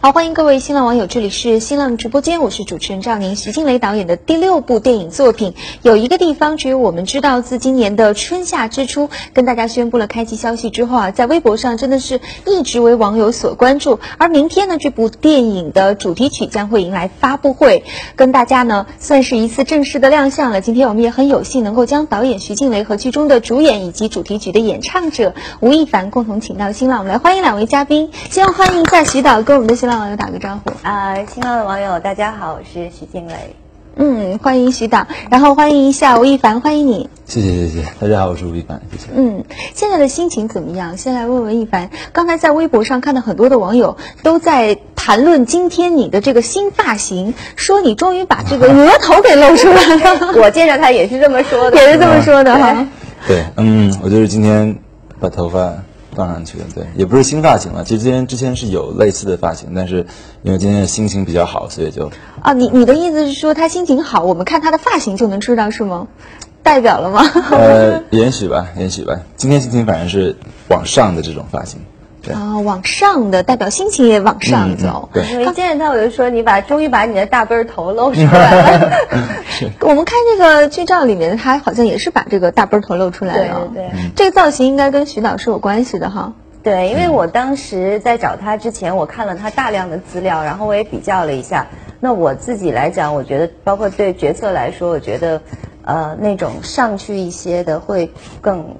好，欢迎各位新浪网友，这里是新浪直播间，我是主持人赵宁。徐静蕾导演的第六部电影作品，有一个地方只有我们知道。自今年的春夏之初，跟大家宣布了开机消息之后啊，在微博上真的是一直为网友所关注。而明天呢，这部电影的主题曲将会迎来发布会，跟大家呢算是一次正式的亮相了。今天我们也很有幸能够将导演徐静蕾和剧中的主演以及主题曲的演唱者吴亦凡共同请到新浪，我们来欢迎两位嘉宾。先欢迎一下徐导跟我们的小新浪网友打个招呼。啊，新浪的网友大家好，我是徐静蕾。嗯，欢迎徐导，然后欢迎一下吴亦凡，欢迎你。谢谢谢谢，大家好，我是吴亦凡，谢谢。嗯，现在的心情怎么样？先来问问亦凡。刚才在微博上看到很多的网友都在谈论今天你的这个新发型，说你终于把这个额头给露出来了。我见着他也是这么说的，也是这么说的哈。对，嗯，我就是今天把头发。放上去的，对，也不是新发型了。其实今天之前是有类似的发型，但是因为今天心情比较好，所以就啊，你你的意思是说他心情好，我们看他的发型就能知道是吗？代表了吗？呃，也许吧，也许吧。今天心情反正是往上的这种发型。啊，往上的代表心情也往上走。对，我一见到我就说你把终于把你的大背头露出来了。我们看这个剧照里面，他好像也是把这个大背头露出来了。对对对，这个造型应该跟徐导是有关系的哈。对，因为我当时在找他之前，我看了他大量的资料，然后我也比较了一下。那我自己来讲，我觉得包括对角色来说，我觉得呃那种上去一些的会更。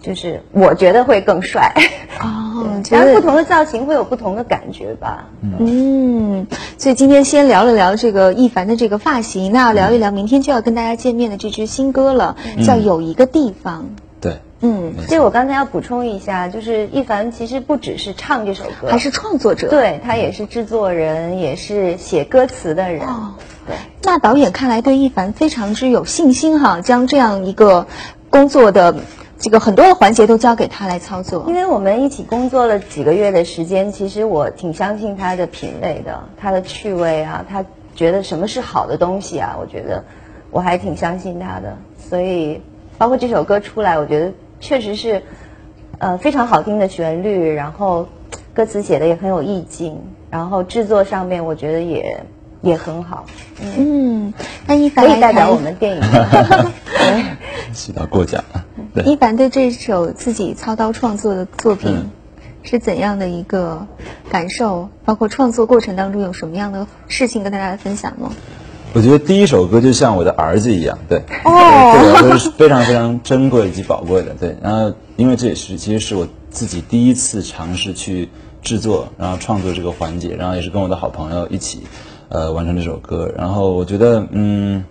就是我觉得会更帅哦，然后不同的造型会有不同的感觉吧。嗯，所以今天先聊了聊这个一凡的这个发型，那要聊一聊明天就要跟大家见面的这支新歌了，叫《有一个地方》。对，嗯，所以我刚才要补充一下，就是一凡其实不只是唱这首歌，还是创作者，对他也是制作人，也是写歌词的人。哦对，那导演看来对一凡非常之有信心哈，将这样一个工作的。这个很多的环节都交给他来操作，因为我们一起工作了几个月的时间，其实我挺相信他的品味的，他的趣味啊，他觉得什么是好的东西啊，我觉得我还挺相信他的，所以包括这首歌出来，我觉得确实是呃非常好听的旋律，然后歌词写的也很有意境，然后制作上面我觉得也也很好，嗯，那一凡可以 代表我们电影，洗到过奖了。一凡对这首自己操刀创作的作品是怎样的一个感受？包括创作过程当中有什么样的事情跟大家来分享吗？我觉得第一首歌就像我的儿子一样，对，哦，这个是非常非常珍贵以及宝贵的，对。然后，因为这也是其实是我自己第一次尝试去制作，然后创作这个环节，然后也是跟我的好朋友一起，呃，完成这首歌。然后我觉得，嗯，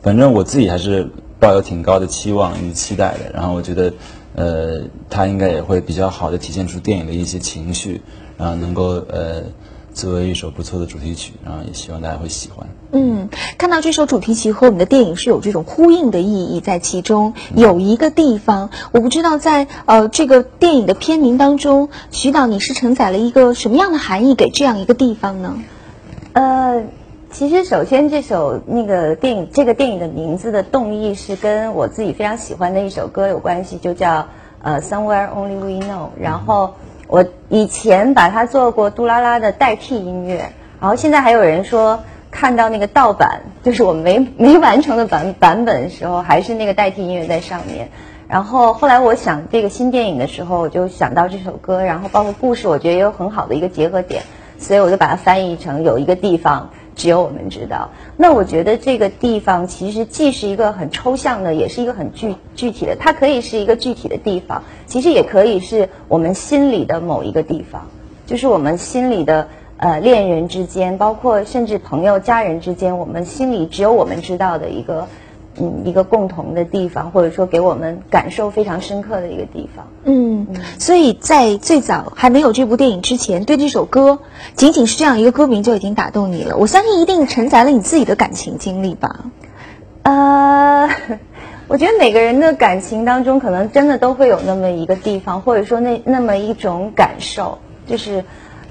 反正我自己还是。抱有挺高的期望与期待的，然后我觉得，呃，他应该也会比较好的体现出电影的一些情绪，然后能够呃作为一首不错的主题曲，然后也希望大家会喜欢。嗯，看到这首主题曲和我们的电影是有这种呼应的意义在其中。有一个地方，我不知道在呃这个电影的片名当中，徐导你是承载了一个什么样的含义给这样一个地方呢？呃。其实，首先这首那个电影，这个电影的名字的动意是跟我自己非常喜欢的一首歌有关系，就叫呃 Somewhere Only We Know。然后我以前把它做过杜拉拉的代替音乐，然后现在还有人说看到那个盗版，就是我没没完成的版版本的时候，还是那个代替音乐在上面。然后后来我想这个新电影的时候，我就想到这首歌，然后包括故事，我觉得也有很好的一个结合点，所以我就把它翻译成有一个地方。只有我们知道。那我觉得这个地方其实既是一个很抽象的，也是一个很具具体的。它可以是一个具体的地方，其实也可以是我们心里的某一个地方，就是我们心里的呃恋人之间，包括甚至朋友、家人之间，我们心里只有我们知道的一个。嗯，一个共同的地方，或者说给我们感受非常深刻的一个地方。嗯，所以在最早还没有这部电影之前，对这首歌仅仅是这样一个歌名就已经打动你了。我相信一定承载了你自己的感情经历吧？呃，我觉得每个人的感情当中，可能真的都会有那么一个地方，或者说那那么一种感受，就是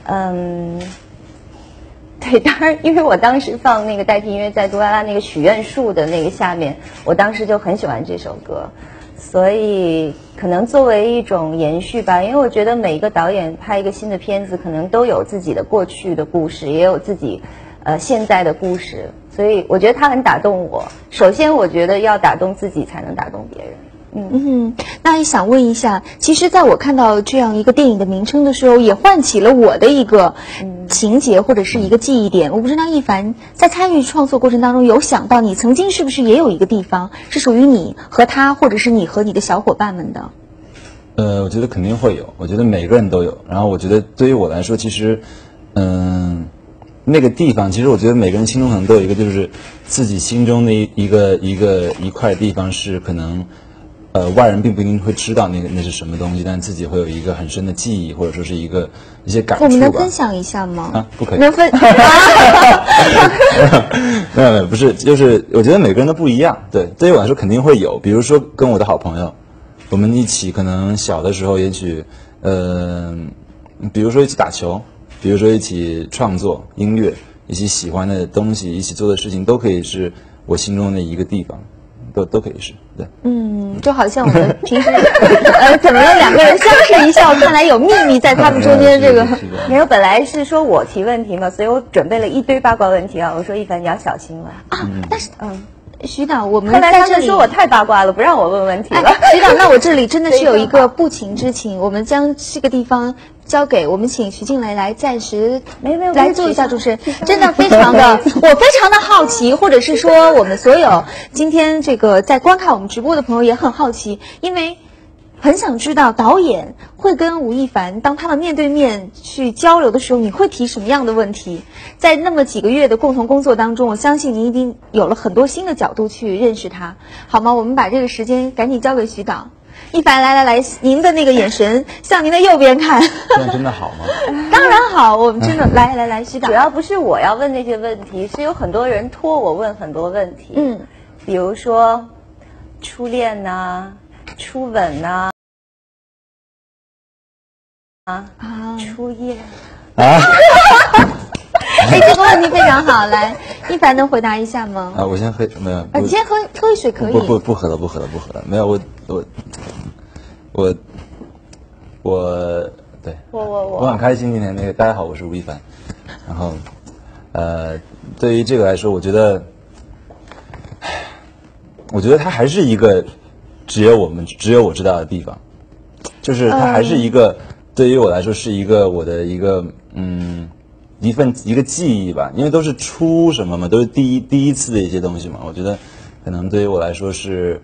嗯。对，当然，因为我当时放那个代替音乐在杜拉拉那个许愿树的那个下面，我当时就很喜欢这首歌，所以可能作为一种延续吧，因为我觉得每一个导演拍一个新的片子，可能都有自己的过去的故事，也有自己呃现在的故事，所以我觉得他很打动我。首先，我觉得要打动自己，才能打动别人。嗯，那也想问一下，其实在我看到这样一个电影的名称的时候，也唤起了我的一个情节或者是一个记忆点。我不知道一凡在参与创作过程当中有想到，你曾经是不是也有一个地方是属于你和他，或者是你和你的小伙伴们的？呃，我觉得肯定会有，我觉得每个人都有。然后我觉得对于我来说，其实，嗯，那个地方，其实我觉得每个人心中可能都有一个，就是自己心中的一一个一个一块地方是可能。呃，外人并不一定会知道那个那是什么东西，但自己会有一个很深的记忆，或者说是一个一些感触我们能分享一下吗？啊，不可以。能分？没有没有，不是，就是我觉得每个人都不一样。对，对于我来说肯定会有，比如说跟我的好朋友，我们一起可能小的时候也许，呃，比如说一起打球，比如说一起创作音乐，一起喜欢的东西，一起做的事情，都可以是我心中的一个地方。都都可以是，对，嗯，就好像我们平时，呃，怎么了？两个人相视一笑，看来有秘密在他们中间。这个没有，本来是说我提问题嘛，所以我准备了一堆八卦问题啊。我说一凡你要小心了啊。但是，嗯，徐导，我们在这里说我太八卦了，不让我问问题了。徐导，那我这里真的是有一个不情之请，我们将这个地方。交给我们，请徐静蕾来暂时没没有来做一下主持人，真的非常的，我非常的好奇，或者是说我们所有今天这个在观看我们直播的朋友也很好奇，因为很想知道导演会跟吴亦凡当他们面对面去交流的时候，你会提什么样的问题？在那么几个月的共同工作当中，我相信您一定有了很多新的角度去认识他，好吗？我们把这个时间赶紧交给徐导。一凡，来来来，您的那个眼神 向您的右边看。这真的好吗？当然好，我们真的来来来，徐导。主要不是我要问那些问题，是有很多人托我问很多问题。嗯，比如说初恋呐，初吻呐，啊啊，初夜啊。哎，这个问题非常好，来，一凡能回答一下吗？啊，我先喝，没有。啊，你先喝喝一水可以。不不不喝了，不喝了，不喝了，没有我我我我对。我我我。我很开心今天那个大家好，我是吴亦凡。然后，呃，对于这个来说，我觉得，我觉得它还是一个只有我们只有我知道的地方，就是它还是一个对于我来说是一个我的一个嗯。一份一个记忆吧，因为都是初什么嘛，都是第一第一次的一些东西嘛。我觉得，可能对于我来说是，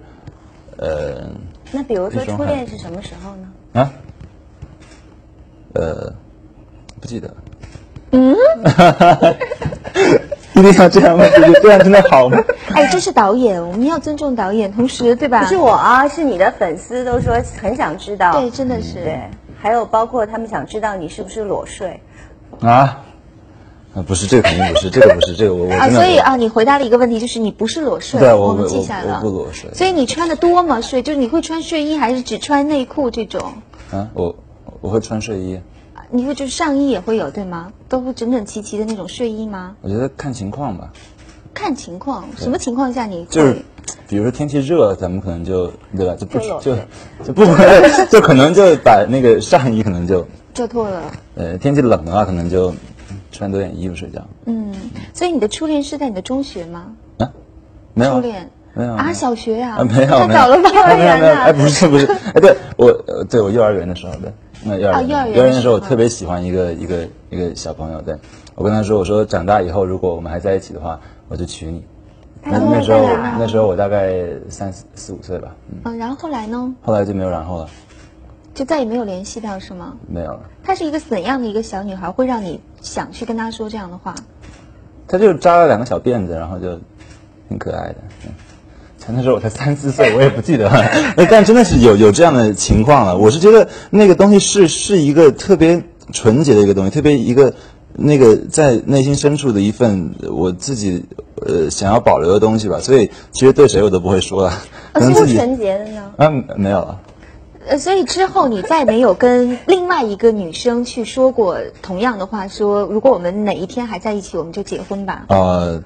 呃。那比如说初恋是什么时候呢？啊？呃，不记得。嗯。一定要这样吗？这样真的好吗？哎，这是导演，我们要尊重导演，同时对吧？不是我啊，是你的粉丝都说很想知道。对，真的是。对，还有包括他们想知道你是不是裸睡。啊？啊，不是这个肯定不是，这个不是这个我我啊，所以啊，你回答了一个问题，就是你不是裸睡，对，我们记下来了，不裸睡。所以你穿的多吗？睡就是你会穿睡衣还是只穿内裤这种？啊，我我会穿睡衣。你会就是上衣也会有对吗？都会整整齐齐的那种睡衣吗？我觉得看情况吧。看情况，什么情况下你就是，比如说天气热，咱们可能就对吧？就不就就不就可能就把那个上衣可能就就脱了。呃，天气冷的话，可能就。穿多点衣服睡觉。嗯，所以你的初恋是在你的中学吗？啊，没有初恋，没有啊，小学呀，没有，太早了吧？幼儿园呢？哎，不是不是，哎，对我，对我幼儿园的时候，对，那幼儿园，幼儿园的时候，我特别喜欢一个一个一个小朋友，对我跟他说，我说长大以后，如果我们还在一起的话，我就娶你。那那时候那时候我大概三四四五岁吧。嗯，然后后来呢？后来就没有然后了。就再也没有联系到是吗？没有了。她是一个怎样的一个小女孩，会让你想去跟他说这样的话？他就扎了两个小辫子，然后就挺可爱的。才那时候我才三四岁，我也不记得了。但真的是有有这样的情况了。我是觉得那个东西是是一个特别纯洁的一个东西，特别一个那个在内心深处的一份我自己呃想要保留的东西吧。所以其实对谁我都不会说了。是不纯洁的呢？嗯，没有了。呃，所以之后你再没有跟另外一个女生去说过同样的话，说如果我们哪一天还在一起，我们就结婚吧。呃，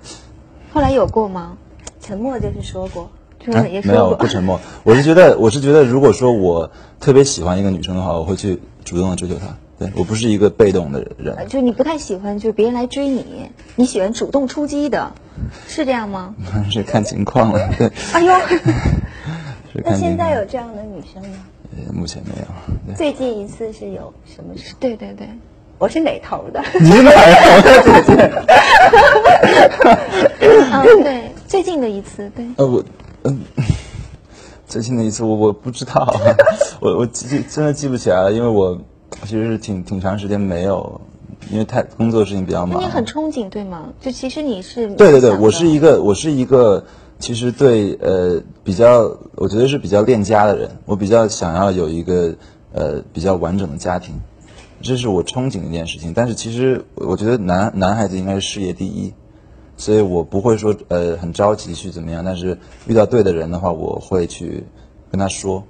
后来有过吗？沉默就是说过。就也没有说过不沉默。我是觉得，我是觉得，如果说我特别喜欢一个女生的话，我会去主动的追求她。对我不是一个被动的人。呃就你不太喜欢，就是别人来追你，你喜欢主动出击的，是这样吗？是看情况了，对，哎呦，那。现在有这样的女生吗？呃目前没有。最近一次是有什么事？对对对，我是哪头的？你哪头的姐姐？嗯，对，最近的一次，对，呃，我嗯，最近的一次我我不知道，我我记真的记不起来了，因为我其实是挺挺长时间没有，因为太工作事情比较忙。那你很憧憬，对吗？就其实你是对对对，我是一个我是一个其实对呃比较，我觉得是比较恋家的人，我比较想要有一个呃比较完整的家庭，这是我憧憬的一件事情。但是其实我觉得男男孩子应该是事业第一，所以我不会说呃很着急去怎么样，但是遇到对的人的话，我会去跟他说。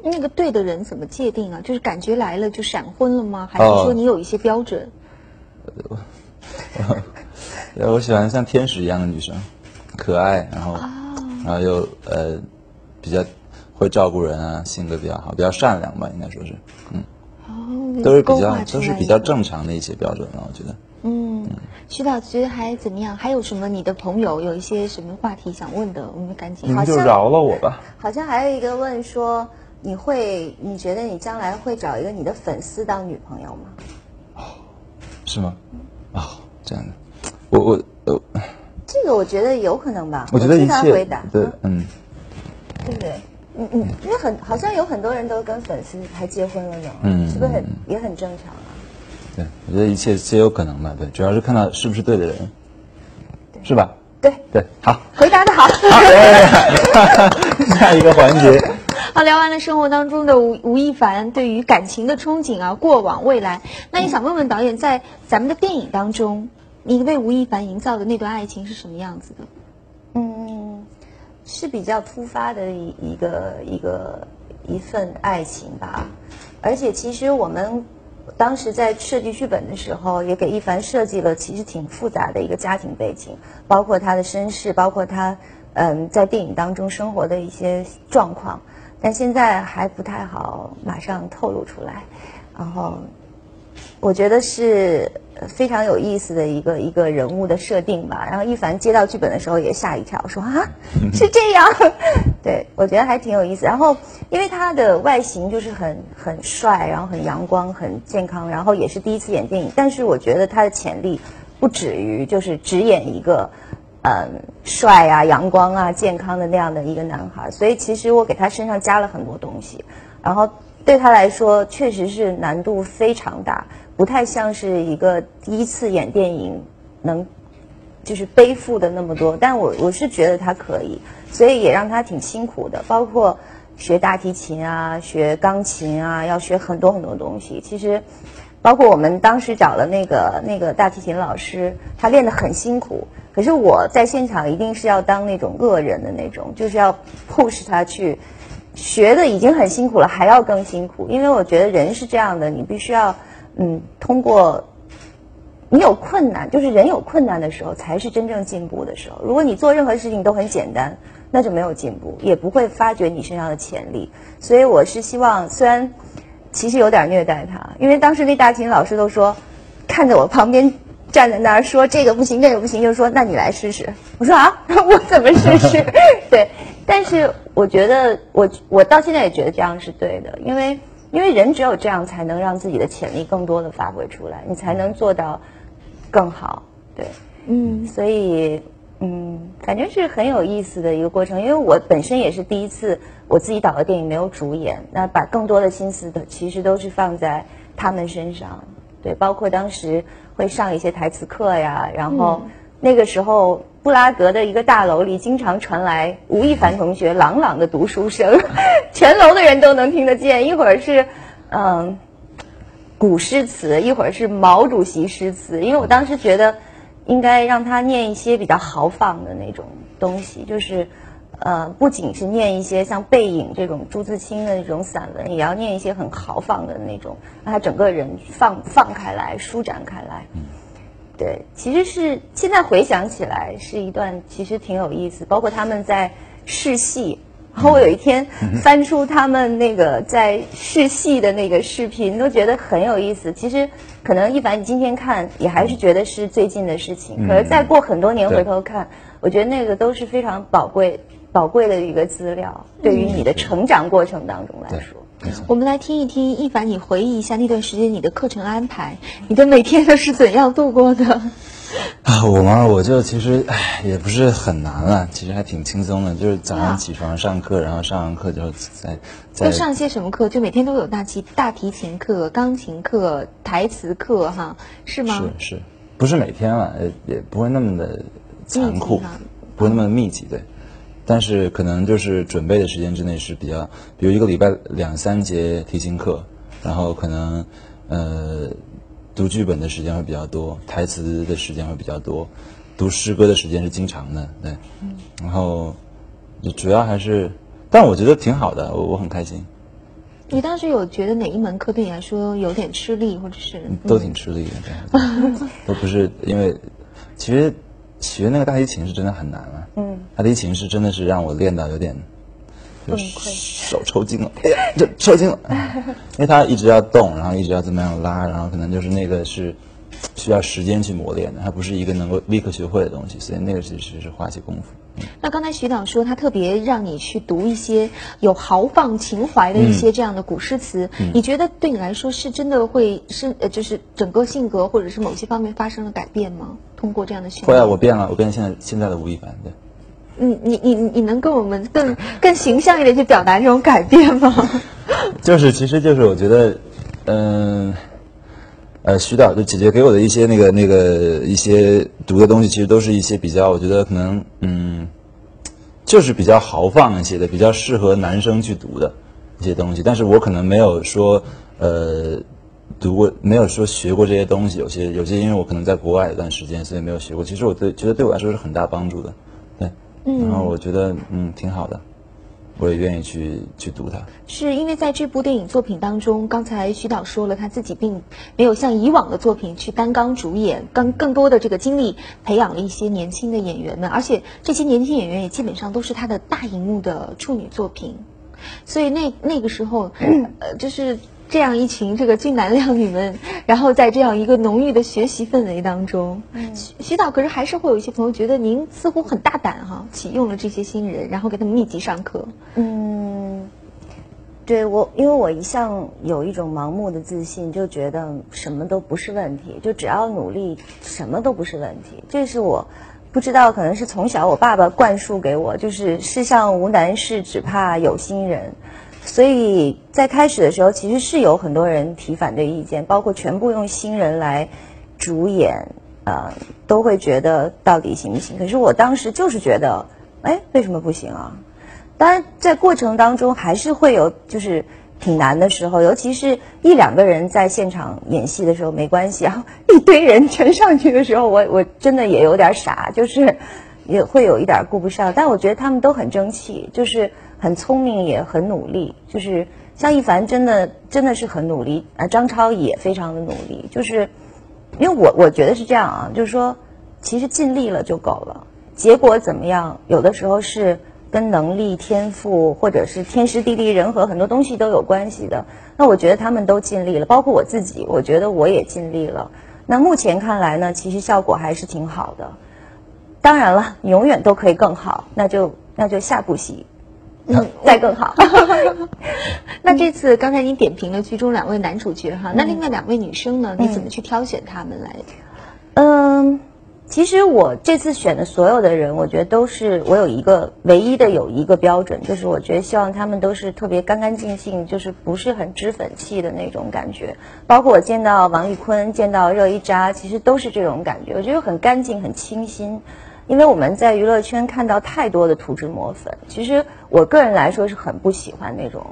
那个对的人怎么界定啊？就是感觉来了就闪婚了吗？还是哦说你有一些标准？呃，我喜欢像天使一样的女生，可爱，然后，哦然后又呃比较会照顾人啊，性格比较好，比较善良吧，应该说是，嗯，哦，都是比较都是比较正常的一些标准了，我觉得。嗯，徐导觉得还怎么样？还有什么？你的朋友有一些什么话题想问的？我们赶紧。好像饶了我吧。好像还有一个问说，你会你觉得你将来会找一个你的粉丝当女朋友吗？哦是吗？啊、这样的，我我个我觉得有可能吧。我觉得一切他回答，对嗯，嗯，对不对？嗯嗯，因为很好像有很多人都跟粉丝还结婚了呢，嗯是不是很嗯也很正常啊？对，我觉得一切皆有可能吧，对，主要是看到是不是对的人，是吧？对，对，好，回答的好。下一个环节。好，聊完了生活当中的吴吴亦凡对于感情的憧憬啊，过往未来，那也想问问导演，在咱们的电影当中，你为吴亦凡营造的那段爱情是什么样子的？嗯，是比较突发的一一个一个一份爱情吧，而且其实我们当时在设计剧本的时候，也给一凡设计了其实挺复杂的一个家庭背景，包括他的身世，包括他嗯在电影当中生活的一些状况，但现在还不太好马上透露出来，然后。我觉得是非常有意思的一个一个人物的设定吧。然后一凡接到剧本的时候也吓一跳，说啊 是这样，对我觉得还挺有意思。然后因为他的外形就是很很帅，然后很阳光、很健康，然后也是第一次演电影，但是我觉得他的潜力不止于就是只演一个。嗯，帅啊、阳光啊、健康的那样的一个男孩，所以其实我给他身上加了很多东西，然后对他来说确实是难度非常大，不太像是一个第一次演电影能就是背负的那么多，但我我是觉得他可以，所以也让他挺辛苦的，包括学大提琴啊、学钢琴啊，要学很多很多东西。其实，包括我们当时找了那个那个大提琴老师，他练得很辛苦，可是我在现场一定是要当那种恶人的那种，就是要 push 他去。学的已经很辛苦了，还要更辛苦，因为我觉得人是这样的，你必须要，嗯，通过你有困难，就是人有困难的时候，才是真正进步的时候。如果你做任何事情都很简单，那就没有进步，也不会发掘你身上的潜力。所以我是希望，虽然其实有点虐待他，因为当时那大提琴老师都说，看着我旁边站在那儿说这个不行，那个不行，就说 那你来试试。我说啊，我怎么试试？对，但是我觉得我我到现在也觉得这样是对的，因为因为人只有这样才能让自己的潜力更多的发挥出来，你才能做到更好。对，嗯，所以嗯，感觉是很有意思的一个过程，因为我本身也是第一次我自己导的电影没有主演，那把更多的心思的其实都是放在他们身上，对，包括当时会上一些台词课呀，然后那个时候布拉格的一个大楼里经常传来吴亦凡同学朗朗的读书声，全楼的人都能听得见，一会儿是嗯。古诗词，一会儿是毛主席诗词，因为我当时觉得应该让他念一些比较豪放的那种东西，就是呃，不仅是念一些像《背影》这种朱自清的那种散文，也要念一些很豪放的那种，让他整个人放放开来、舒展开来。对，其实是现在回想起来是一段其实挺有意思，包括他们在试戏。然后我有一天翻出他们那个在试戏的那个视频，都觉得很有意思。其实可能一凡你今天看也还是觉得是最近的事情，可是再过很多年回头看，我觉得那个都是非常宝贵、宝贵的一个资料，对于你的成长过程当中来说。我们来听一听一凡，你回忆一下那段时间你的课程安排，你的每天都是怎样度过的？啊，我嘛，我就其实唉，也不是很难了，其实还挺轻松的，就是早上起床上课，然后上完课之后再再都上些什么课？就每天都有大提大提琴课、钢琴课、台词课，哈，是吗？是是，不是每天了，也也不会那么的残酷不会那么密集，对。但是可能就是准备的时间之内是比较，比如一个礼拜两三节提琴课，然后可能呃读剧本的时间会比较多，台词的时间会比较多，读诗歌的时间是经常的，对。然后就主要还是，但我觉得挺好的，我我很开心，你当时有觉得哪一门课对你来说有点吃力，或者是都挺吃力的，对 都不是因为其实学那个大提琴是真的很难啊。嗯，大提琴是真的是让我练到有点就崩溃手抽筋了，哎呀，这抽筋了，因为他一直要动，然后一直要怎么样拉，然后可能就是那个是需要时间去磨练的，它不是一个能够立刻学会的东西，所以那个其实是花些功夫。那刚才徐导说他特别让你去读一些有豪放情怀的一些这样的古诗词，你觉得对你来说是真的会是呃就是整个性格或者是某些方面发生了改变吗？通过这样的训练，会啊，我变了，我变成现在现在的吴亦凡，对。你你你你能跟我们更更形象一点去表达这种改变吗？就是，其实就是我觉得，嗯、呃，徐导就姐姐给我的一些那个那个一些读的东西，其实都是一些比较，我觉得可能嗯，就是比较豪放一些的，比较适合男生去读的一些东西。但是我可能没有说呃读过，没有说学过这些东西。有些有些，因为我可能在国外一段时间，所以没有学过。其实我对觉得对我来说是很大帮助的，对。然后我觉得嗯挺好的，我也愿意去去读它。是因为在这部电影作品当中，刚才徐导说了，他自己并没有像以往的作品去担纲主演，更更多的这个精力培养了一些年轻的演员们，而且这些年轻演员也基本上都是他的大荧幕的处女作品，所以那那个时候，呃，就是这样一群这个俊男靓女们，然后在这样一个浓郁的学习氛围当中，徐徐导可是还是会有一些朋友觉得您似乎很大胆哈，启用了这些新人，然后给他们密集上课。嗯，对我，因为我一向有一种盲目的自信，就觉得什么都不是问题，就只要努力，什么都不是问题。这是我不知道，可能是从小我爸爸灌输给我，就是世上无难事，只怕有心人。所以在开始的时候，其实是有很多人提反对意见，包括全部用新人来主演，呃，都会觉得到底行不行？可是我当时就是觉得，哎，为什么不行啊？当然，在过程当中还是会有就是挺难的时候，尤其是一两个人在现场演戏的时候没关系，然 后一堆人全上去的时候，我我真的也有点傻，就是也会有一点顾不上。但我觉得他们都很争气，就是很聪明，也很努力。就是像一凡真的真的是很努力，啊，张超也非常的努力，就是因为我我觉得是这样啊，就是说其实尽力了就够了，结果怎么样，有的时候是跟能力、天赋或者是天时地利人和很多东西都有关系的。那我觉得他们都尽力了，包括我自己，我觉得我也尽力了。那目前看来呢，其实效果还是挺好的。当然了，永远都可以更好，那就那就下部戏，嗯，再更好。那这次刚才您点评了剧中两位男主角哈，那另外两位女生呢？你怎么去挑选他们来？嗯，其实我这次选的所有的人，我觉得都是我有一个唯一的有一个标准，就是我觉得希望他们都是特别干干净净，就是不是很脂粉气的那种感觉。包括我见到王丽坤、见到热依扎，其实都是这种感觉，我觉得很干净、很清新。因为我们在娱乐圈看到太多的涂脂抹粉，其实我个人来说是很不喜欢那种、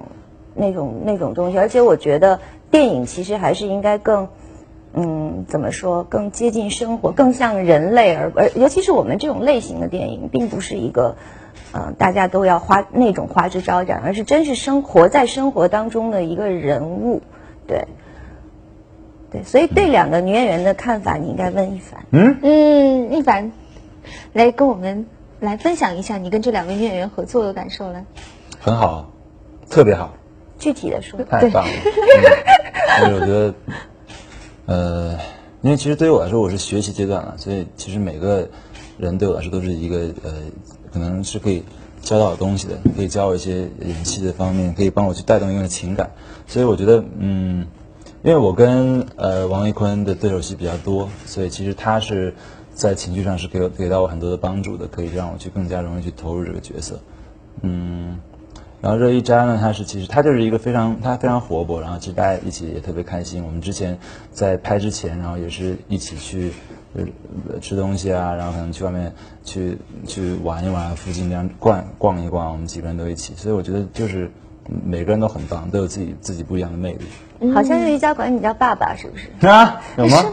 那种、那种东西，而且我觉得电影其实还是应该更。嗯，怎么说更接近生活，更像人类，而而尤其是我们这种类型的电影，并不是一个，呃，大家都要花那种花枝招展，而是真是生活在生活当中的一个人物，对，对，所以对两个女演员的看法，你应该问一凡。嗯，嗯，一凡，来跟我们来分享一下你跟这两位女演员合作的感受来。很好，特别好，具体的说，太棒了。嗯所以我觉得，呃，因为其实对于我来说，我是学习阶段了，所以其实每个人对我来说都是一个呃，可能是可以教到我东西的，可以教我一些演戏的方面，可以帮我去带动一个情感。所以我觉得，嗯，因为我跟呃王一坤的对手戏比较多，所以其实他是在情绪上是给我给到我很多的帮助的，可以让我去更加容易去投入这个角色。嗯，然后热依扎呢，她是其实她就是一个非常她非常活泼，然后其实大家一起也特别开心。我们之前在拍之前，然后也是一起去呃吃东西啊，然后可能去外面去去玩一玩，附近这样逛逛一逛，我们几个人都一起。所以我觉得就是嗯每个人都很棒，都有自己自己不一样的魅力好像是一家管你叫爸爸，是不是？啊？有吗？是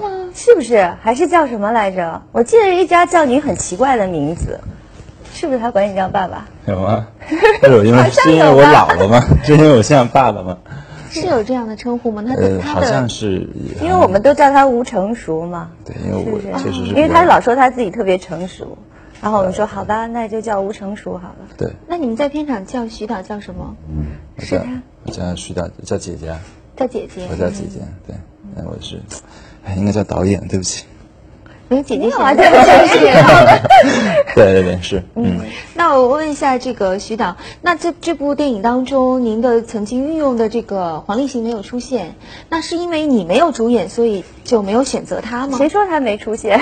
不是？还是叫什么来着？我记得一家叫你很奇怪的名字，是不是他管你叫爸爸？有吗？因为 是因为我老了吗？是因为我像爸爸吗？是有这样的称呼吗？他的呃，好像是，因为我们都叫他吴成熟嘛，对，因为我是不是？确实是，因为他老说他自己特别成熟，然后我们说好吧，那就叫吴成熟好了。对。那你们在片场叫徐导叫什么？我叫是他我叫徐导，叫姐姐啊，叫姐姐。我叫姐姐，对，那我是，哎，应该叫导演，对不起。没有啊，想这个真是。对对对，是，嗯，那我问一下这个徐导，那这这部电影当中，您的曾经运用的这个黄立行没有出现，那是因为你没有主演，所以就没有选择他吗？谁说他没出现？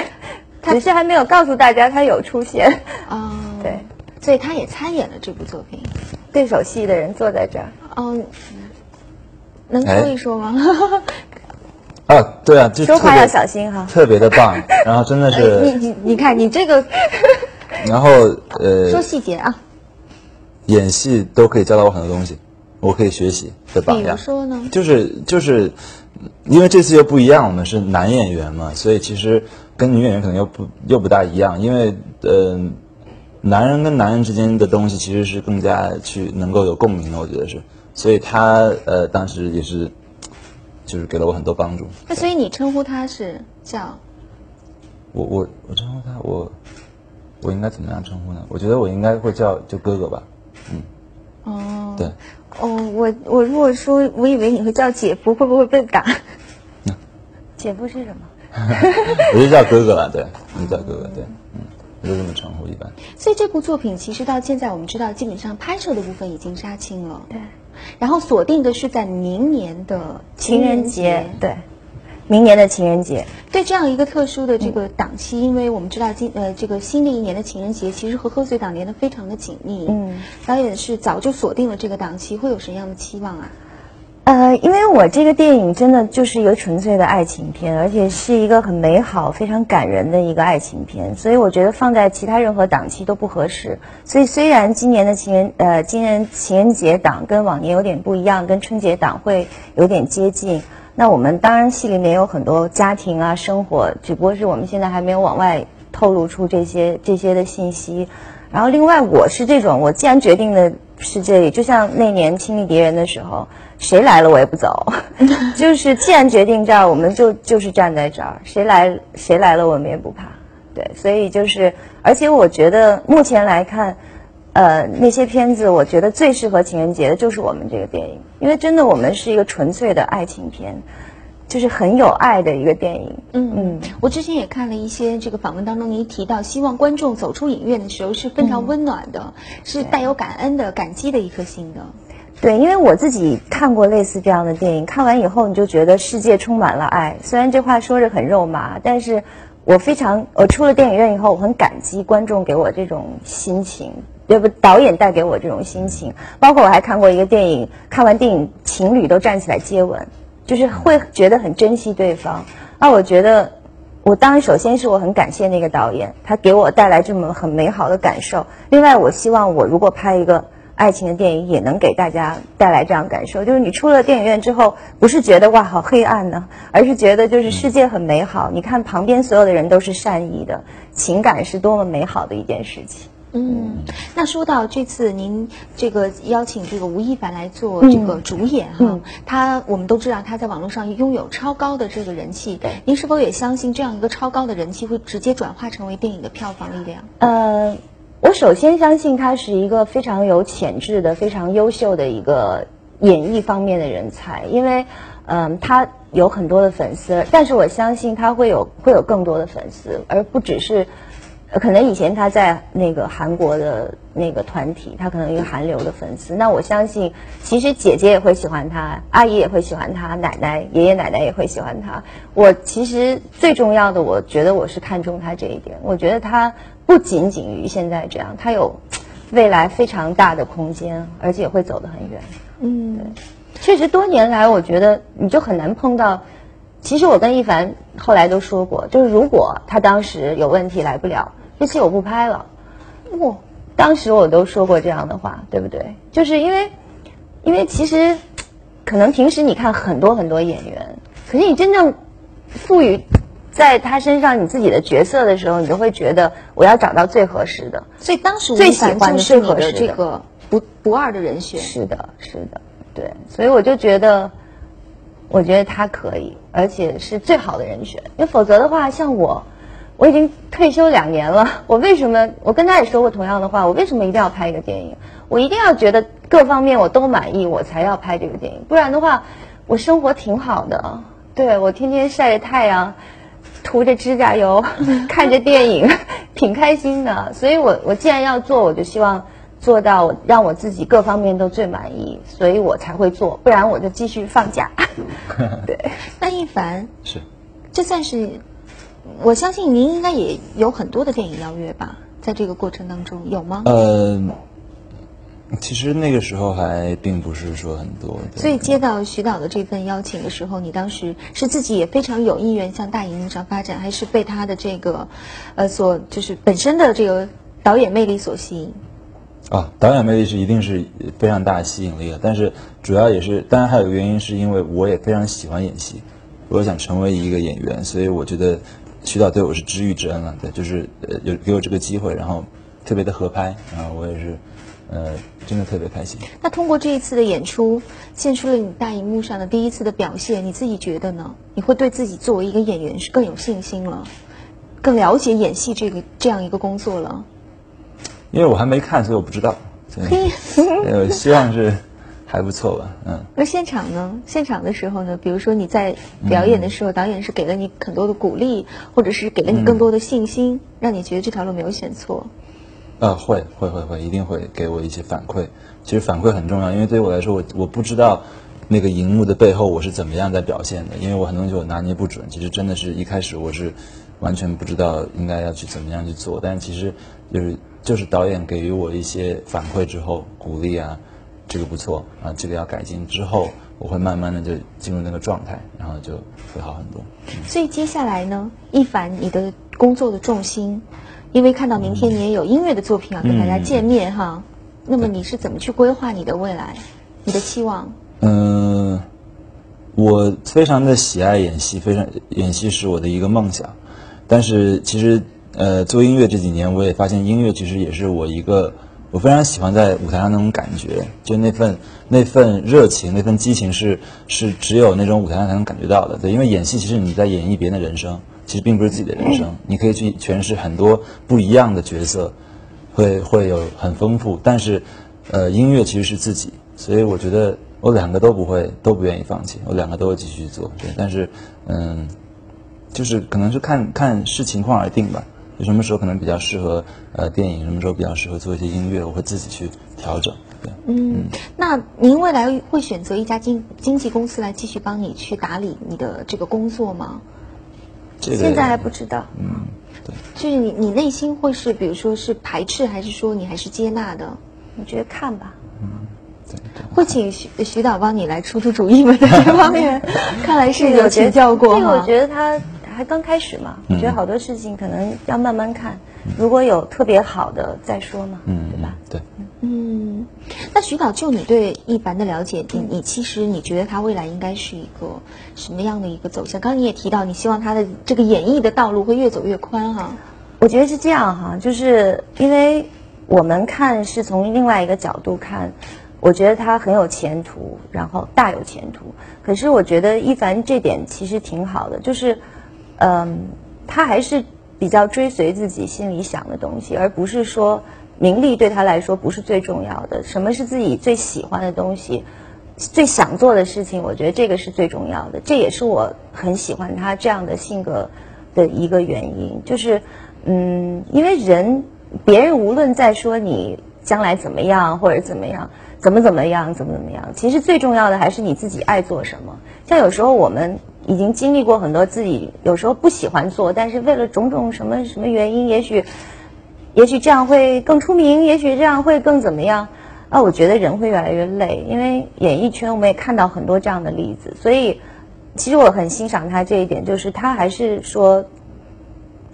只是还没有告诉大家他有出现。啊、对，所以他也参演了这部作品。对手戏的人坐在这儿，嗯，能哎说一说吗？啊，对啊，就说话要小心哈。特别的棒，然后真的是，你你你看，你这个 然后呃说，细节啊，演戏都可以教到我很多东西，我可以学习的榜比如样。说呢？就是就是，因为这次又不一样，我们是男演员嘛，所以其实跟女演员可能又不又不大一样，因为呃，男人跟男人之间的东西其实是更加去能够有共鸣的，我觉得是，所以他呃当时也是，就是给了我很多帮助。那所以你称呼他是叫？我我我称呼他我我应该怎么样称呼呢？我觉得我应该会叫就哥哥吧，嗯。哦。对，哦，我我如果说我以为你会叫姐夫，会不会被打？姐夫是什么？我就叫哥哥了，对，我就叫哥哥，对，嗯，我就这么称呼一般。所以这部作品其实到现在我们知道，基本上拍摄的部分已经杀青了，对，然后锁定的是在明年的情人节，对，明年的情人节。对这样一个特殊的这个档期，因为我们知道今呃这个新的一年的情人节其实和贺岁档连得非常的紧密，嗯，导演是早就锁定了这个档期，会有什么样的期望啊？因为我这个电影真的就是一个纯粹的爱情片，而且是一个很美好、非常感人的一个爱情片，所以我觉得放在其他任何档期都不合适。所以虽然今年的情人呃今年情人节档跟往年有点不一样，跟春节档会有点接近。那我们当然戏里面有很多家庭啊生活，只不过是我们现在还没有往外透露出这些这些的信息。然后另外我是这种，我既然决定了是这里，就像那年亲密敌人的时候，谁来了我也不走，就是既然决定这儿，我们就就是站在这儿，谁来谁来了我们也不怕。对，所以就是，而且我觉得目前来看，呃，那些片子我觉得最适合情人节的就是我们这个电影，因为真的我们是一个纯粹的爱情片，就是很有爱的一个电影。嗯嗯，我之前也看了一些这个访问当中，您提到希望观众走出影院的时候是非常温暖的，是带有感恩的、感激的一颗心的。对，因为我自己看过类似这样的电影，看完以后你就觉得世界充满了爱。虽然这话说着很肉麻，但是我非常，我出了电影院以后，我很感激观众给我这种心情，对不？导演带给我这种心情。包括我还看过一个电影，看完电影情侣都站起来接吻，就是会觉得很珍惜对方。那我觉得。我当然，首先是我很感谢那个导演，他给我带来这么很美好的感受。另外，我希望我如果拍一个爱情的电影，也能给大家带来这样感受，就是你出了电影院之后，不是觉得哇好黑暗呢，而是觉得就是世界很美好。你看旁边所有的人都是善意的，情感是多么美好的一件事情。嗯，那说到这次您这个邀请这个吴亦凡来做这个主演哈，嗯他我们都知道他在网络上拥有超高的这个人气，对您是否也相信这样一个超高的人气会直接转化成为电影的票房力量？呃，我首先相信他是一个非常有潜质的、非常优秀的一个演艺方面的人才，因为，嗯，他有很多的粉丝，但是我相信他会有会有更多的粉丝，而不只是，可能以前他在那个韩国的那个团体，他可能有韩流的粉丝。那我相信，其实姐姐也会喜欢他，阿姨也会喜欢他，奶奶、爷爷奶奶也会喜欢他。我其实最重要的，我觉得我是看中他这一点，我觉得他。不仅仅于现在这样，他有未来非常大的空间，而且会走得很远。嗯，对，确实多年来，我觉得你就很难碰到。其实我跟一凡后来都说过，就是如果他当时有问题来不了，这戏我不拍了。哇，当时我都说过这样的话，对不对？就是因为，因为其实可能平时你看很多很多演员，可是你真正赋予。在他身上，你自己的角色的时候，你就会觉得我要找到最合适的。所以当时最喜欢的是你的这个不不二的人选。是的，是的，对。所以我就觉得，我觉得他可以，而且是最好的人选。因为否则的话，像我，我已经退休两年了，我为什么？我跟他也说过同样的话，我为什么一定要拍一个电影？我一定要觉得各方面我都满意，我才要拍这个电影。不然的话，我生活挺好的，对我天天晒着太阳。涂着指甲油，看着电影，挺开心的。所以，我我既然要做，我就希望做到让我自己各方面都最满意，所以我才会做。不然我就继续放假。对，那一凡是，这算是，我相信您应该也有很多的电影邀约吧？在这个过程当中，有吗？呃。其实那个时候还并不是说很多，所以接到徐导的这份邀请的时候，你当时是自己也非常有意愿向大荧幕上发展，还是被他的这个，呃，所就是本身的这个导演魅力所吸引？啊，导演魅力是一定是非常大的吸引力的，但是主要也是，当然还有个原因，是因为我也非常喜欢演戏，我想成为一个演员，所以我觉得徐导对我是知遇之恩了，对，就是呃有给我这个机会，然后特别的合拍，然后我也是。呃，真的特别开心。那通过这一次的演出，献出了你大荧幕上的第一次的表现，你自己觉得呢？你会对自己作为一个演员是更有信心了，更了解演戏这个这样一个工作了？因为我还没看，所以我不知道。呃，希望是还不错吧。嗯。那现场呢？现场的时候呢？比如说你在表演的时候，导演是给了你很多的鼓励，或者是给了你更多的信心，让你觉得这条路没有选错。呃，会会会会，一定会给我一些反馈。其实反馈很重要，因为对于我来说，我我不知道那个荧幕的背后我是怎么样在表现的，因为我很多东西我拿捏不准。其实真的是一开始我是完全不知道应该要去怎么样去做，但其实就是就是导演给予我一些反馈之后，鼓励啊，这个不错啊，这个要改进之后，我会慢慢的就进入那个状态，然后就会好很多。所以接下来呢，一凡，你的工作的重心。因为看到明天你也有音乐的作品要跟大家见面哈，那么你是怎么去规划你的未来，你的期望？嗯，我非常的喜爱演戏，非常演戏是我的一个梦想。但是其实呃做音乐这几年，我也发现音乐其实也是我一个我非常喜欢在舞台上那种感觉，就那份那份热情，那份激情是是只有那种舞台上才能感觉到的。对，因为演戏其实你在演绎别人的人生。其实并不是自己的人生，你可以去诠释很多不一样的角色，会会有很丰富。但是，呃，音乐其实是自己，所以我觉得我两个都不会，都不愿意放弃，我两个都会继续做。对，但是，嗯，就是可能是看看视情况而定吧。有什么时候可能比较适合呃电影，什么时候比较适合做一些音乐，我会自己去调整。对，嗯，那您未来会选择一家经经纪公司来继续帮你去打理你的这个工作吗？现在还不知道，嗯，对，就是你，你内心会是，比如说是排斥，还是说你还是接纳的？我觉得看吧，嗯，对，会请徐徐导帮你来出出主意吗？在这方面，看来是有请教过这个我觉得他还刚开始嘛，我觉得好多事情可能要慢慢看，如果有特别好的再说嘛，嗯，对吧？对，嗯。那徐导，就你对一凡的了解，你你其实你觉得他未来应该是一个什么样的一个走向？刚刚你也提到，你希望他的这个演艺的道路会越走越宽哈。我觉得是这样哈，就是因为我们看是从另外一个角度看，我觉得他很有前途，然后大有前途。可是我觉得一凡这点其实挺好的，就是嗯，他还是比较追随自己心里想的东西，而不是说。名利对他来说不是最重要的，什么是自己最喜欢的东西，最想做的事情，我觉得这个是最重要的。这也是我很喜欢他这样的性格的一个原因，就是嗯，因为人别人无论在说你将来怎么样或者怎么样，怎么怎么样，怎么怎么样，其实最重要的还是你自己爱做什么。像有时候我们已经经历过很多自己有时候不喜欢做，但是为了种种什么什么原因，也许。也许这样会更出名，也许这样会更怎么样？啊，我觉得人会越来越累，因为演艺圈我们也看到很多这样的例子，所以其实我很欣赏他这一点，就是他还是说，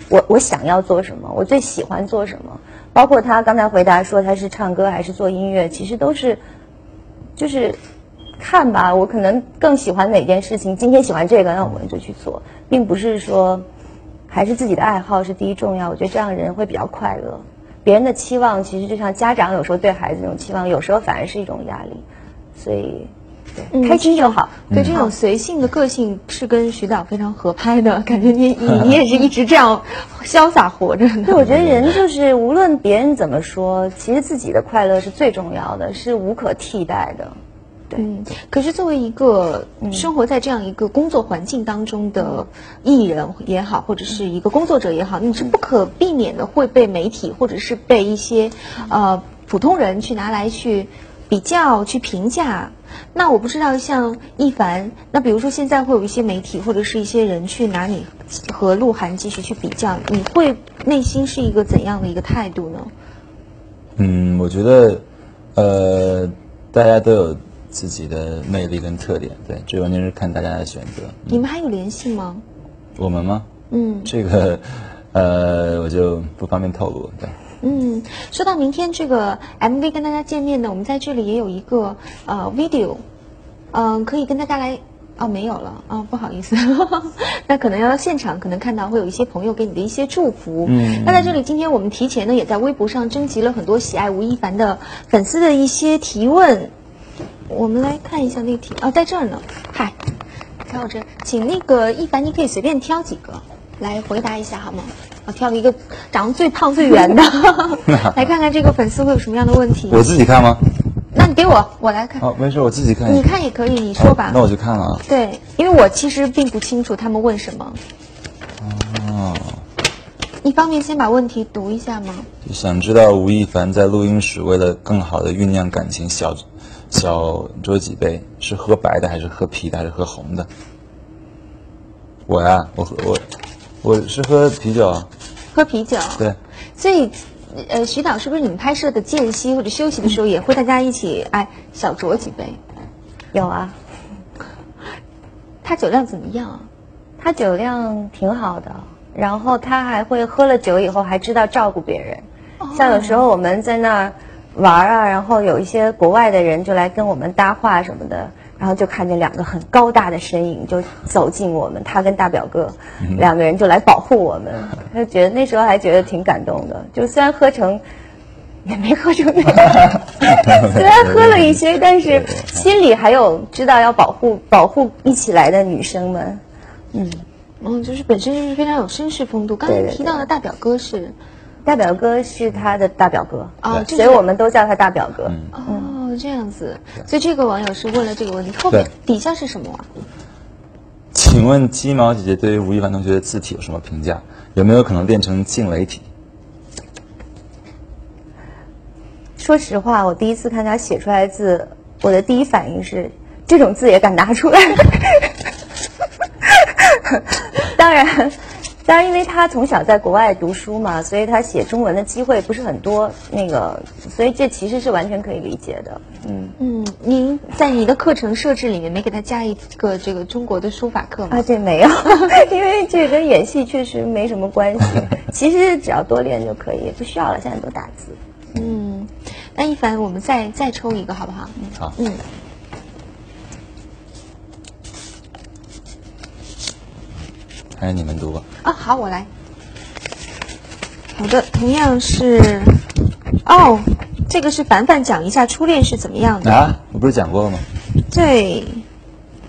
我我想要做什么，我最喜欢做什么，包括他刚才回答说他是唱歌还是做音乐，其实都是就是看吧，我可能更喜欢哪件事情，今天喜欢这个，那我们就去做，并不是说。还是自己的爱好是第一重要，我觉得这样人会比较快乐。别人的期望其实就像家长有时候对孩子那种期望，有时候反而是一种压力。所以，开心就好。对这种随性的个性是跟徐导非常合拍的，感觉你你你也是一直这样潇洒活着。对，我觉得人就是无论别人怎么说，其实自己的快乐是最重要的，是无可替代的。嗯，可是作为一个生活在这样一个工作环境当中的艺人也好，或者是一个工作者也好，你是不可避免的会被媒体或者是被一些呃普通人去拿来去比较、去评价。那我不知道像一凡，那比如说现在会有一些媒体或者是一些人去拿你和鹿晗继续去比较，你会内心是一个怎样的一个态度呢？嗯，我觉得呃，大家都有。自己的魅力跟特点，对，这完全是看大家的选择。你们还有联系吗？我们吗？嗯，这个，呃，我就不方便透露。对，嗯，说到明天这个 MV 跟大家见面呢，我们在这里也有一个呃 video，嗯，可以跟大家来。哦，没有了啊，不好意思，那可能要到现场，可能看到会有一些朋友给你的一些祝福。嗯，那在这里，今天我们提前呢，也在微博上征集了很多喜爱吴亦凡的粉丝的一些提问。我们来看一下那题啊，在这儿呢。嗨，看我这，请那个一凡，你可以随便挑几个来回答一下好吗？我挑了一个长得最胖最圆的，来看看这个粉丝会有什么样的问题。我自己看吗？那你给我，我来看。哦，没事，我自己看。你看也可以，你说吧。那我就看了啊。对，因为我其实并不清楚他们问什么。哦。你方便先把问题读一下吗？想知道吴亦凡在录音室为了更好的酝酿感情，小。小酌几杯，是喝白的还是喝啤的还是喝红的？我呀，我喝我我是喝啤酒。喝啤酒。对。所以，呃，徐导是不是你们拍摄的间隙或者休息的时候，也会大家一起哎小酌几杯？有啊。他酒量怎么样？他酒量挺好的，然后他还会喝了酒以后还知道照顾别人，像有时候我们在那儿。玩啊，然后有一些国外的人就来跟我们搭话什么的，然后就看见两个很高大的身影就走进我们，他跟大表哥两个人就来保护我们，他就觉得那时候还觉得挺感动的。就虽然喝成也没喝成那样，虽然喝了一些，但是心里还有知道要保护保护一起来的女生们。嗯，嗯，就是本身就是非常有绅士风度。刚才提到的大表哥是。大表哥是他的大表哥啊，所以我们都叫他大表哥。哦，这样子，所以这个网友是问了这个问题，后面底下是什么？请问鸡毛姐姐对于吴亦凡同学的字体有什么评价？有没有可能变成静蕾体？说实话，我第一次看他写出来的字，我的第一反应是这种字也敢拿出来。当然。当然，因为他从小在国外读书嘛，所以他写中文的机会不是很多。那个，所以这其实是完全可以理解的。嗯嗯，您在你的课程设置里面没给他加一个这个中国的书法课吗？啊，这没有，因为这跟演戏确实没什么关系。其实只要多练就可以，不需要了。现在都打字。嗯，那一凡，我们再再抽一个好不好？好。嗯。还是你们读吧。啊，好，我来。好的，同样是，哦，这个是凡凡讲一下初恋是怎么样的啊？我不是讲过了吗？对，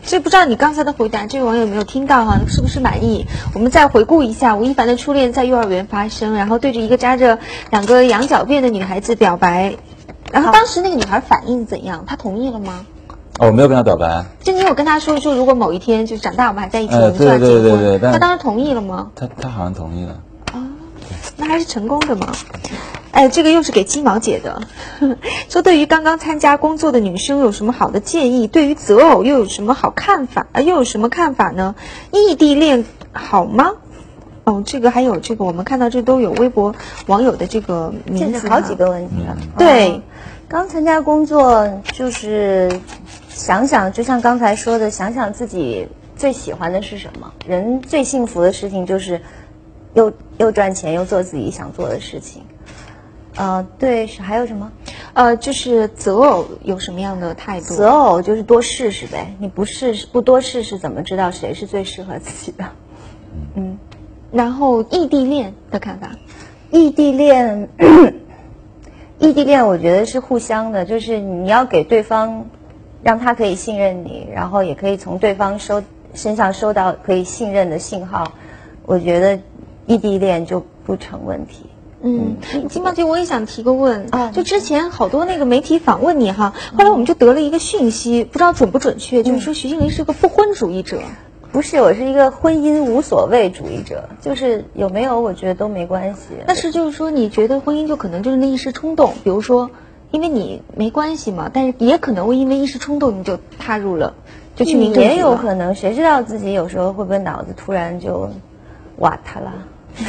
这不知道你刚才的回答，这位网友有没有听到哈？是不是满意？我们再回顾一下，吴亦凡的初恋在幼儿园发生，然后对着一个扎着两个羊角辫的女孩子表白，然后当时那个女孩反应怎样？她同意了吗？哦，我没有跟他表白，就你有跟他说，说如果某一天就长大我们还在一起，呃我们就要结对对对婚。对但她当时同意了吗？他他好像同意了。啊那还是成功的嘛？哎，这个又是给鸡毛姐的，说对于刚刚参加工作的女生有什么好的建议？对于择偶又有什么好看法？啊，又有什么看法呢？异地恋好吗？哦，这个还有这个，我们看到这都有微博网友的这个名字好几个问题啊。对哦刚参加工作就是想想，就像刚才说的，想想自己最喜欢的是什么。人最幸福的事情就是又又赚钱又做自己想做的事情。呃，对，是还有什么？呃，就是择偶有什么样的态度？择偶就是多试试呗，你不试试不多试试，怎么知道谁是最适合自己的？嗯然后异地恋的看法？异地恋，异地恋，我觉得是互相的，就是你要给对方，让他可以信任你，然后也可以从对方收身上收到可以信任的信号。我觉得异地恋就不成问题。嗯，金毛姐，我也想提个问啊就之前好多那个媒体访问你哈，后来我们就得了一个讯息，不知道准不准确，就是说徐静蕾是个不婚主义者。不是，我是一个婚姻无所谓主义者，就是有没有，我觉得都没关系。但是就是说，你觉得婚姻就可能就是那一时冲动，比如说，因为你没关系嘛，但是也可能会因为一时冲动你就踏入了，就去民政局也有可能，谁知道自己有时候会不会脑子突然就瓦塌了？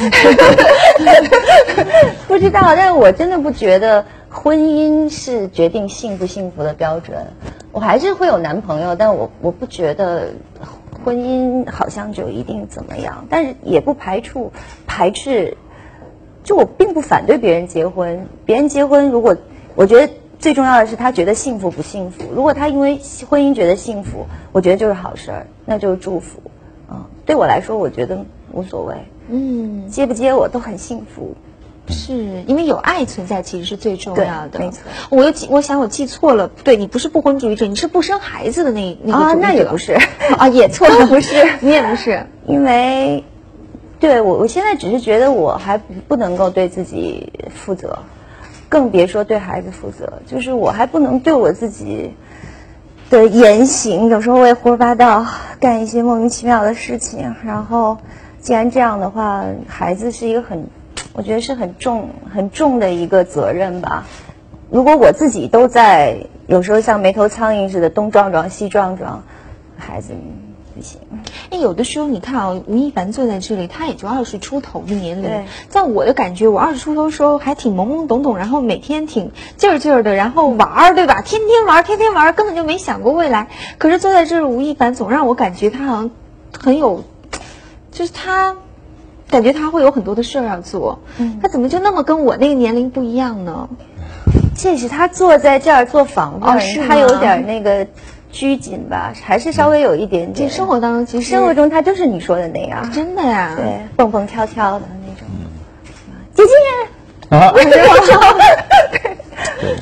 不知道，但是我真的不觉得婚姻是决定幸不幸福的标准。我还是会有男朋友，但我我不觉得婚姻好像就一定怎么样，但是也不排除排斥。就我并不反对别人结婚，别人结婚，如果我觉得最重要的是他觉得幸福不幸福。如果他因为婚姻觉得幸福，我觉得就是好事儿，那就是祝福。嗯，对我来说，我觉得无所谓，嗯，接不接我都很幸福。是因为有爱存在，其实是最重要的。没错我又记，我想我记错了，对你不是不婚主义者，你是不生孩子的那那个啊，主义者那也不是，啊，也错了，不是 你也不是。因为对我，我现在只是觉得我还不不能够对自己负责，更别说对孩子负责。就是我还不能对我自己的言行，有时候我也胡说八道，干一些莫名其妙的事情。然后，既然这样的话，孩子是一个很，我觉得是很重很重的一个责任吧。如果我自己都在，有时候像没头苍蝇似的东撞撞西撞撞，孩子不行。哎，有的时候你看啊，吴亦凡坐在这里，他也就二十出头的年龄对。在我的感觉，我二十出头的时候还挺懵懵懂懂，然后每天挺劲儿劲儿的，然后玩儿，对吧？天天玩儿，天天玩儿，根本就没想过未来。可是坐在这儿，吴亦凡总让我感觉他好像很有，就是他。感觉他会有很多的事儿要做，嗯他怎么就那么跟我那个年龄不一样呢？这是他坐在这儿做访问，哦是他有点那个拘谨吧，还是稍微有一点点。这生活当中其实生活中他就是你说的那样，真的呀，对，蹦蹦跳跳的那种。姐姐，啊，对，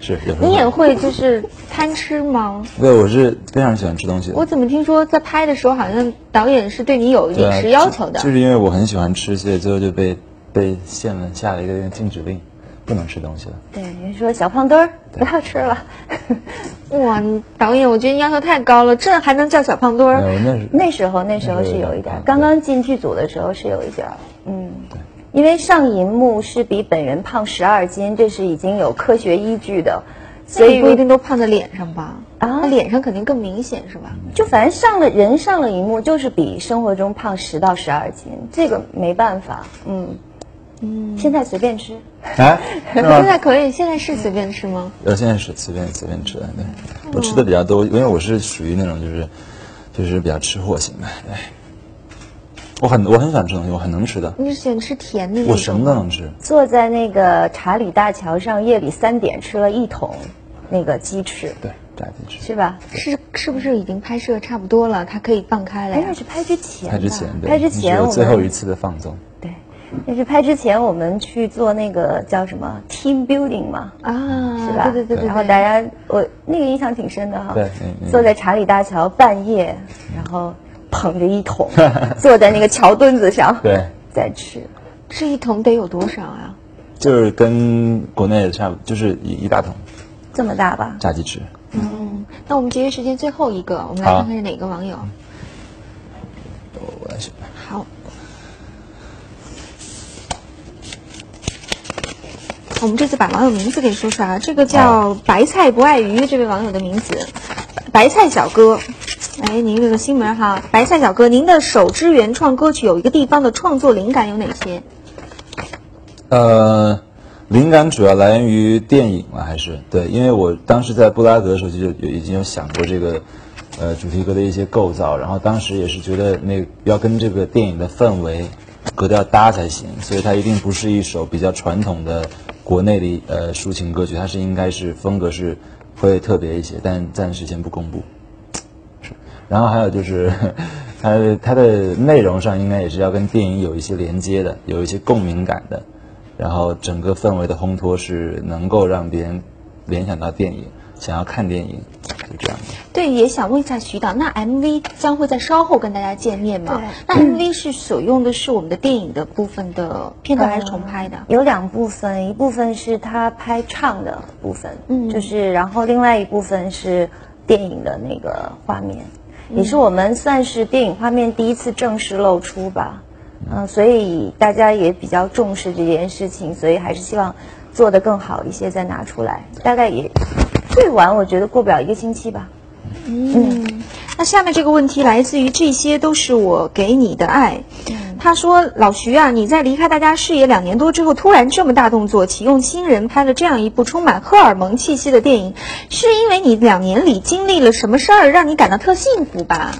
是有时候你也会就是贪吃吗？对，我是非常喜欢吃东西。我怎么听说在拍的时候，好像导演是对你有饮食要求的？就就是因为我很喜欢吃，所以最后就被被县文下了一个禁止令，不能吃东西了。对，人说小胖墩儿不要吃了。哇，导演，我觉得你要求太高了，这还能叫小胖墩儿？那是那时候那时候是有一点儿，刚刚进剧组的时候是有一点儿，嗯，因为上荧幕是比本人胖十二斤，这是已经有科学依据的，所以不一定都胖在脸上吧？啊脸上肯定更明显是吧？就反正上了人上了荧幕，就是比生活中胖十到十二斤，这个没办法，嗯嗯，现在随便吃，啊，现？在可以，现在是随便吃吗？呃现在是随便随便吃的，对，我吃的比较多，因为我是属于那种就是就是比较吃货型的，对。我很我很喜欢吃东西，我很能吃的，你是喜欢吃甜的？我什么都能吃。坐在那个查理大桥上，夜里三点吃了一桶那个鸡翅，对，炸鸡翅。是吧？是是不是已经拍摄差不多了？它可以放开了哎？是拍之前，拍之前，对，拍之前我们最后一次的放纵。对，就是拍之前我们去做那个叫什么 team building 嘛，啊，是吧？对对对对，然后大家我那个印象挺深的哈。对坐在查理大桥半夜，然后捧着一桶，坐在那个桥墩子上，对，在吃。这一桶得有多少啊？就是跟国内的差不多，就是一一大桶这么大吧？炸鸡翅。嗯，那我们节约时间，最后一个，我们来看看是哪个网友。我我来选。好，我们这次把网友名字给说出来啊，这个叫白菜不爱鱼，这位网友的名字，白菜小哥。哎，您这个新门哈，白菜小哥，您的首支原创歌曲有一个地方的创作灵感有哪些？呃，灵感主要来源于电影了，还是对？因为我当时在布拉格的时候就有已经有想过这个，呃，主题歌的一些构造，然后当时也是觉得那要跟这个电影的氛围格调搭才行，所以它一定不是一首比较传统的国内的呃抒情歌曲，它是应该是风格是会特别一些，但暂时先不公布。是 然后还有就是，它它的内容上应该也是要跟电影有一些连接的，有一些共鸣感的，然后整个氛围的烘托是能够让别人联想到电影，想要看电影，就这样。对，也想问一下徐导，那 MV 将会在稍后跟大家见面吗对？那 MV 是所用的是我们的电影的部分的片段，还是重拍的？有两部分，一部分是他拍唱的部分，嗯就是然后另外一部分是电影的那个画面，也是我们算是电影画面第一次正式露出吧，嗯、所以大家也比较重视这件事情，所以还是希望做得更好一些再拿出来，大概也最晚我觉得过不了一个星期吧。嗯，那下面这个问题来自于这些都是我给你的爱。他说：“老徐啊，你在离开大家视野两年多之后，突然这么大动作，启用新人拍了这样一部充满荷尔蒙气息的电影，是因为你两年里经历了什么事儿，让你感到特幸福吧？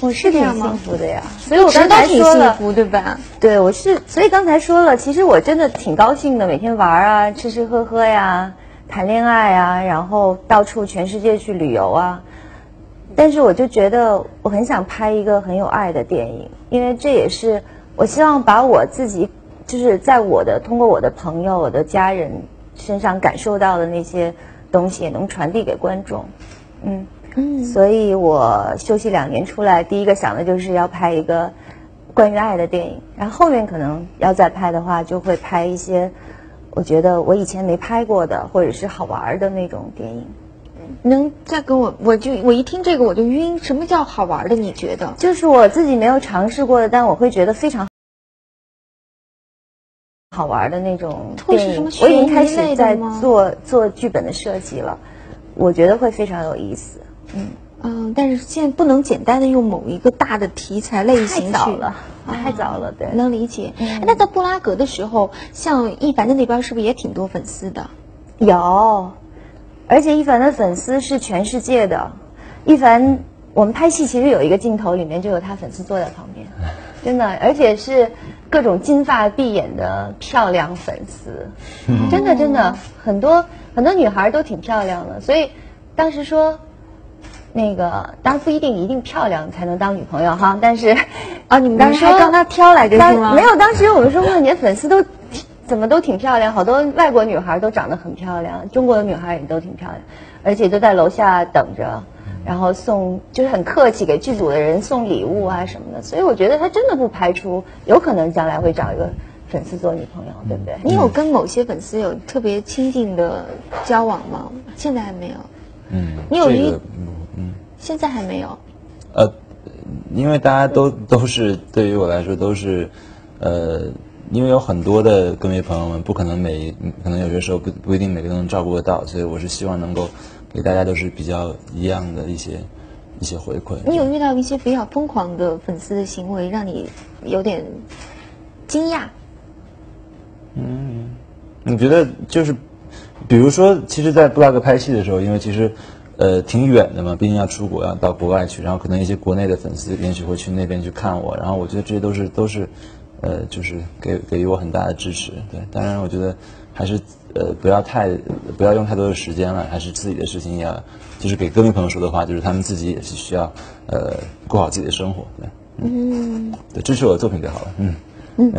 我是挺这样吗幸福的呀，所以我刚才说了，福，对吧？对，我是，所以刚才说了，其实我真的挺高兴的，每天玩儿啊，吃吃喝喝呀，谈恋爱啊，然后到处全世界去旅游啊。但是我就觉得我很想拍一个很有爱的电影，因为这也是我希望把我自己就是在我的通过我的朋友、我的家人身上感受到的那些东西，也能传递给观众。嗯。嗯，所以我休息两年出来，第一个想的就是要拍一个关于爱的电影，然后后面可能要再拍的话，就会拍一些我觉得我以前没拍过的，或者是好玩的那种电影。能再跟我，我就我一听这个我就晕。什么叫好玩的？你觉得？就是我自己没有尝试过的，但我会觉得非常好玩的那种电影会是什么。我已经开始在做做剧本的设计了，我觉得会非常有意思。嗯，但是现在不能简单的用某一个大的题材类型去太早了，太早了，对。能理解。那在布拉格的时候，像一凡的那边是不是也挺多粉丝的？有，而且一凡的粉丝是全世界的。一凡，我们拍戏其实有一个镜头里面就有他粉丝坐在旁边，真的，而且是各种金发碧眼的漂亮粉丝，真的真的很多很多女孩都挺漂亮的，所以当时说。那个当然不一定一定漂亮才能当女朋友哈，但是啊，你们当时还刚他挑来着是吗？没有，当时我们说，哇，你的粉丝都怎么都挺漂亮，好多外国女孩都长得很漂亮，中国的女孩也都挺漂亮，而且都在楼下等着，然后送就是很客气给剧组的人送礼物啊什么的，所以我觉得他真的不排除有可能将来会找一个粉丝做女朋友，对不对？你有跟某些粉丝有特别亲近的交往吗？现在还没有，嗯，你有一这个嗯嗯现在还没有。呃，因为大家都都是对于我来说都是，呃，因为有很多的歌迷朋友们，不可能每可能有些时候不不一定每个都能照顾得到，所以我是希望能够给大家都是比较一样的一些一些回馈。你有遇到一些比较疯狂的粉丝的行为，让你有点惊讶？嗯你觉得就是，比如说，其实，在布拉格拍戏的时候，因为其实，呃，挺远的嘛，毕竟要出国，要到国外去，然后可能一些国内的粉丝也许会去那边去看我，然后我觉得这些都是都是，呃，就是给给予我很大的支持。对，当然我觉得还是呃不要太不要用太多的时间了，还是自己的事情要，就是给歌迷朋友说的话，就是他们自己也是需要呃过好自己的生活。对，嗯，对，支持我的作品就好了。嗯嗯。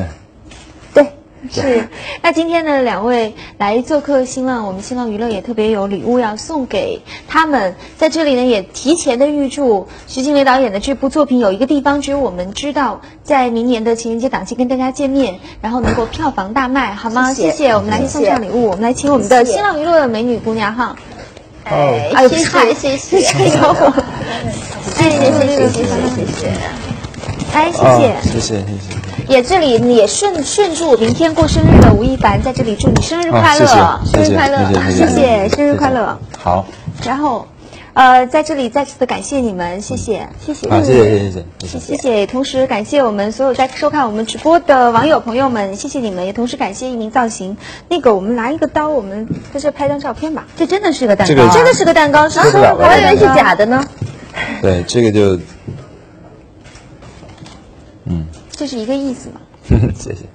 是，那今天呢，两位来做客新浪，我们新浪娱乐也特别有礼物要送给他们，在这里呢也提前的预祝徐静蕾导演的这部作品有一个地方只有我们知道，在明年的情人节档期跟大家见面，然后能够票房大卖，好吗？谢谢。谢，我们来送上礼物，我们来请我们的新浪娱乐的美女姑娘哈，哎谢嗨谢。谢谢谢谢谢谢谢谢。来谢哦谢。谢谢谢谢。也这里也顺顺祝明天过生日的吴亦凡，在这里祝你生日快乐，生日快乐，谢谢生日快乐。好，然后，呃，在这里再次的感谢你们，谢谢，谢谢，好，谢谢谢谢谢谢。谢谢。同时感谢我们所有在收看我们直播的网友朋友们，谢谢你们，也同时感谢一名造型。那个，我们拿一个刀，我们在这拍张照片吧。这真的是个蛋这个糕啊，真的是个蛋糕，是这个生日快乐我以为是假的呢。对，这个就，这是一个意思嘛？谢谢。